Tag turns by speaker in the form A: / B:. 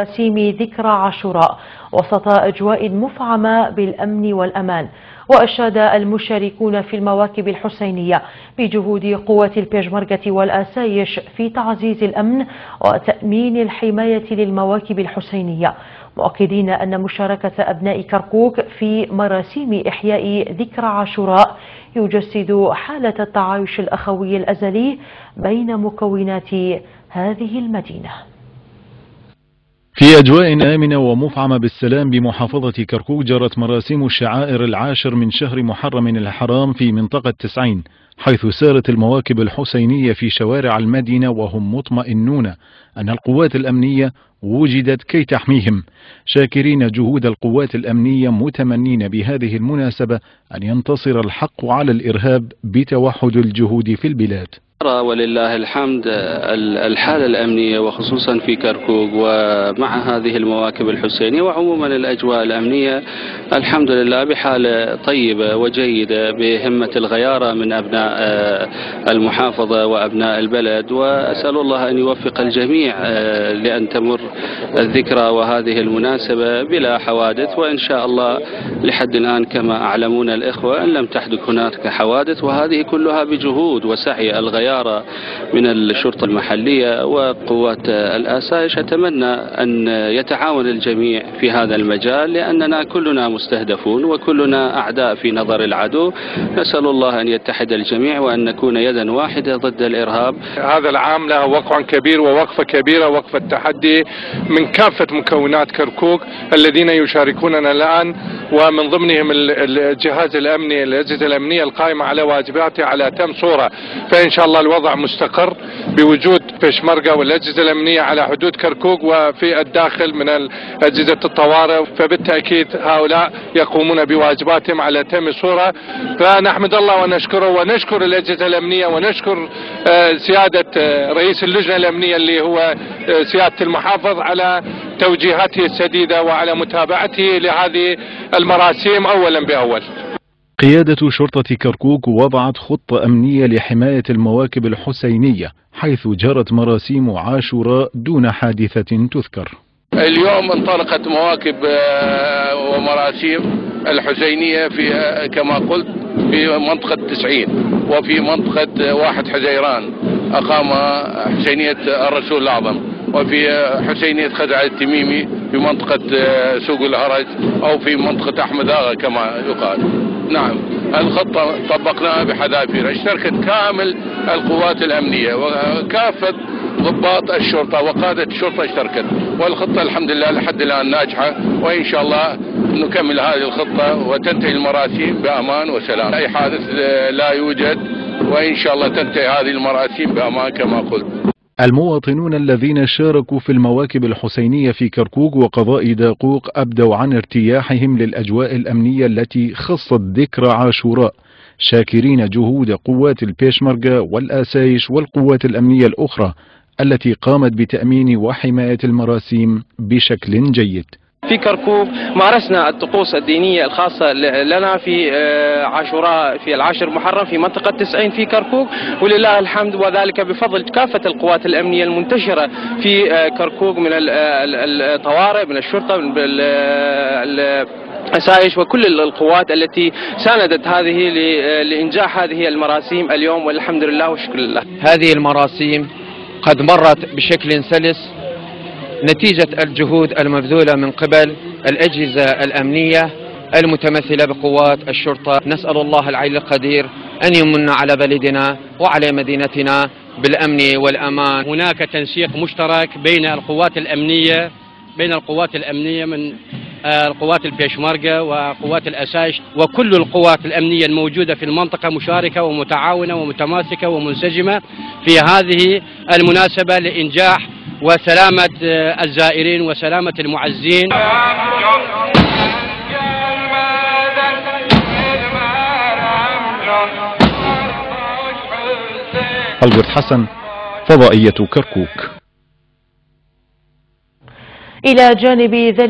A: مراسيم ذكرى عاشوراء وسط أجواء مفعمة بالأمن والأمان. وأشاد المشاركون في المواكب الحسينية بجهود قوة البيجمركة والآسايش في تعزيز الأمن وتأمين الحماية للمواكب الحسينية. مؤكدين أن مشاركة أبناء كركوك في مراسيم إحياء ذكرى عاشوراء يجسد حالة التعايش الأخوي الأزلي بين مكونات هذه المدينة.
B: في أجواء آمنة ومفعمة بالسلام بمحافظة كركوك جرت مراسيم الشعائر العاشر من شهر محرم الحرام في منطقة تسعين حيث سارت المواكب الحسينية في شوارع المدينة وهم مطمئنون أن القوات الأمنية وجدت كي تحميهم. شاكرين جهود القوات الأمنية متمنين بهذه المناسبة أن ينتصر الحق على الإرهاب بتوحد الجهود في البلاد.
C: ولله الحمد الحالة الأمنية وخصوصا في كركوك ومع هذه المواكب الحسينية وعموما الأجواء الأمنية الحمد لله بحالة طيبة وجيدة بهمة الغيارة من أبناء آه، المحافظة وأبناء البلد وأسأل الله أن يوفق الجميع آه، لأن تمر الذكرى وهذه المناسبة بلا حوادث وإن شاء الله لحد الآن كما أعلمون الإخوة أن لم تحدث هناك حوادث وهذه كلها بجهود وسعي الغيارة من الشرطة المحلية وقوات الآسايش أتمنى أن يتعاون الجميع في هذا المجال لأننا كلنا مستهدفون وكلنا أعداء في نظر العدو. نسأل الله أن يتحد الجميع وأن نكون يدا واحدة ضد الإرهاب.
D: هذا العام له وقع كبير ووقفة كبيرة وقفة تحدي من كافة مكونات كركوك الذين يشاركوننا الآن ومن ضمنهم الجهاز الأمني الأجهزة الأمنية القائمة على واجباتها على تم صورة. فإن شاء الله الوضع مستقر بوجود بشمركة والأجهزة الأمنية على حدود كركوك وفي الداخل من أجهزة الطوارئ. فبالتأكيد هؤلاء يقومون بواجباتهم على تم صورة. فنحمد الله ونشكره ونشكر الأجهزة الأمنية ونشكر آه، سيادة آه، رئيس اللجنة الأمنية اللي هو آه، سيادة المحافظ على توجيهاته السديدة وعلى متابعته لهذه المراسيم أولا بأول.
B: قيادة شرطة كركوك وضعت خطة أمنية لحماية المواكب الحسينية حيث جرت مراسيم عاشوراء دون حادثة تذكر.
E: اليوم انطلقت مواكب آه، ومراسيم الحسينية في آه، كما قلت في منطقة تسعين وفي منطقة واحد حزيران أقام حسينية الرسول الأعظم وفي حسينية خزعة التميمي في منطقة آه، سوق الهرج أو في منطقة أحمد آغا كما يقال. نعم الخطة طبقناها بحذافير. اشتركت كامل القوات الأمنية وكافة ضباط الشرطة وقادة الشرطة اشتركت. والخطة الحمد لله لحد الآن ناجحة وإن شاء الله نكمل هذه الخطة وتنتهي المراسيم بأمان وسلام. أي حادث لا يوجد وإن شاء الله تنتهي هذه المراسيم بأمان كما قلت.
B: المواطنون الذين شاركوا في المواكب الحسينية في كركوك وقضاء داقوق أبدوا عن ارتياحهم للأجواء الأمنية التي خصت ذكرى عاشوراء. شاكرين جهود قوات البيشمركة والآسايش والقوات الأمنية الأخرى التي قامت بتأمين وحماية المراسيم بشكل جيد.
F: في كركوك مارسنا الطقوس الدينية الخاصة لنا في آه، عاشوراء في العاشر محرم في منطقة 90 في كركوك. ولله الحمد وذلك بفضل كافة القوات الأمنية المنتشرة في آه، كركوك من الطوارئ من الشرطة من الأسايش وكل القوات التي ساندت هذه لإنجاح هذه المراسيم اليوم. والحمد لله والشكر لله.
G: هذه المراسيم قد مرت بشكل سلس نتيجة الجهود المبذولة من قبل الأجهزة الأمنية المتمثلة بقوات الشرطة. نسأل الله العلي القدير أن يمن على بلدنا وعلى مدينتنا بالأمن والأمان.
H: هناك تنسيق مشترك بين القوات الأمنية بين القوات الأمنية من آه، القوات البيشمركة وقوات الأسايش وكل القوات الأمنية الموجودة في المنطقة مشاركة ومتعاونة ومتماسكة ومنسجمة في هذه المناسبة لإنجاح وسلامة آه، الزائرين وسلامة المعزين.
B: البرت حسن فضائية كركوك.
A: إلى جانب ذلك.